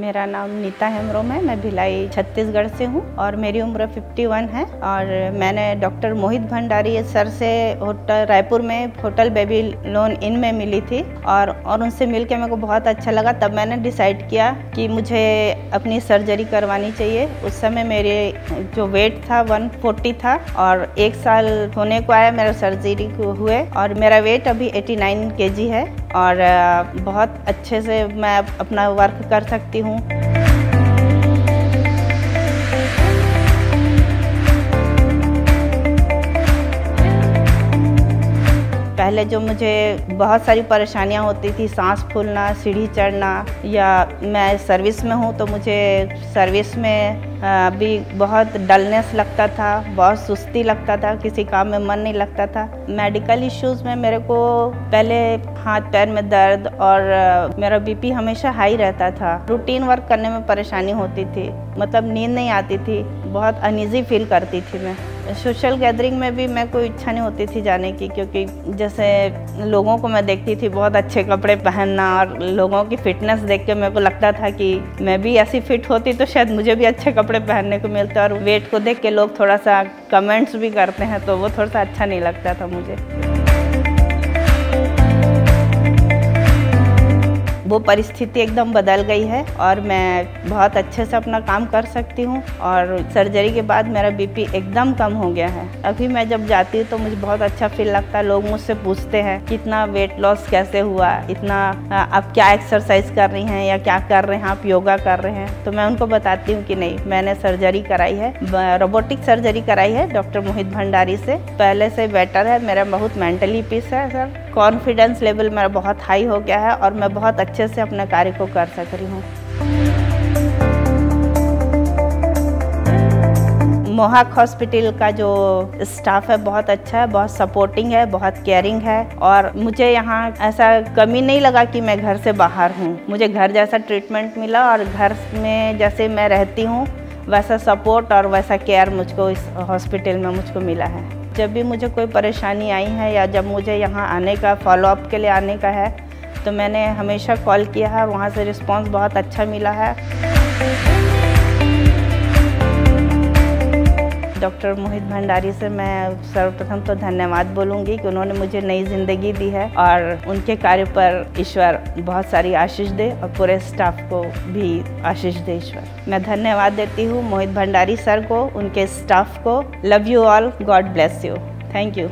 मेरा नाम नीता हेमरोम है। मैं भिलाई छत्तीसगढ़ से हूँ और मेरी उम्र 51 है और मैंने डॉक्टर मोहित भंडारी सर से होटल रायपुर में होटल बेबी लोन इन में मिली थी और और उनसे मिल के मेरे को बहुत अच्छा लगा। तब मैंने डिसाइड किया कि मुझे अपनी सर्जरी करवानी चाहिए। उस समय मेरे जो वेट था 140 था और एक साल होने को आया मेरा सर्जरी हुए और मेरा वेट अभी 89 केजी है। और बहुत अच्छे से मैं अपना वर्क कर सकती हूँ। पहले जो मुझे बहुत सारी परेशानियाँ होती थी, सांस फूलना, सीढ़ी चढ़ना या मैं सर्विस में हूँ तो मुझे सर्विस में भी बहुत डलनेस लगता था, बहुत सुस्ती लगता था, किसी काम में मन नहीं लगता था। मेडिकल इश्यूज़ में मेरे को पहले हाथ पैर में दर्द और मेरा बीपी हमेशा हाई रहता था। रूटीन वर्क करने में परेशानी होती थी मतलब नींद नहीं आती थी। बहुत अनईजी फील करती थी मैं। सोशल गैदरिंग में भी मैं कोई इच्छा नहीं होती थी जाने की, क्योंकि जैसे लोगों को मैं देखती थी बहुत अच्छे कपड़े पहनना और लोगों की फिटनेस देख के मेरे को लगता था कि मैं भी ऐसी फिट होती तो शायद मुझे भी अच्छे कपड़े पहनने को मिलते और वेट को देख के लोग थोड़ा सा कमेंट्स भी करते हैं तो वो थोड़ा सा अच्छा नहीं लगता था मुझे। वो परिस्थिति एकदम बदल गई है और मैं बहुत अच्छे से अपना काम कर सकती हूँ और सर्जरी के बाद मेरा बीपी एकदम कम हो गया है। अभी मैं जब जाती हूँ तो मुझे बहुत अच्छा फील लगता है। लोग मुझसे पूछते हैं कि इतना वेट लॉस कैसे हुआ? इतना आप क्या एक्सरसाइज कर रही हैं या क्या कर रहे हैं? आप योगा कर रहे हैं? तो मैं उनको बताती हूँ कि नहीं, मैंने सर्जरी कराई है। रोबोटिक सर्जरी कराई है डॉक्टर मोहित भंडारी से। पहले से बेटर है। मेरा बहुत मेंटली पीस है सर कॉन्फिडेंस लेवल मेरा बहुत हाई हो गया है और मैं बहुत अच्छे से अपने कार्य को कर सक रही हूँ। मोहाक हॉस्पिटल का जो स्टाफ है बहुत अच्छा है, बहुत सपोर्टिंग है, बहुत केयरिंग है और मुझे यहाँ ऐसा कमी नहीं लगा कि मैं घर से बाहर हूँ। मुझे घर जैसा ट्रीटमेंट मिला और घर में जैसे मैं रहती हूँ, वैसा सपोर्ट और वैसा केयर मुझको इस हॉस्पिटल में मुझको मिला है। जब भी मुझे कोई परेशानी आई है या जब मुझे यहाँ आने का फॉलोअप के लिए आने का है तो मैंने हमेशा कॉल किया है। वहाँ से रिस्पांस बहुत अच्छा मिला है। डॉक्टर मोहित भंडारी से मैं सर्वप्रथम तो धन्यवाद बोलूँगी कि उन्होंने मुझे नई ज़िंदगी दी है और उनके कार्य पर ईश्वर बहुत सारी आशीष दे और पूरे स्टाफ को भी आशीष दे ईश्वर। मैं धन्यवाद देती हूँ मोहित भंडारी सर को, उनके स्टाफ को। Love you all God bless you thank you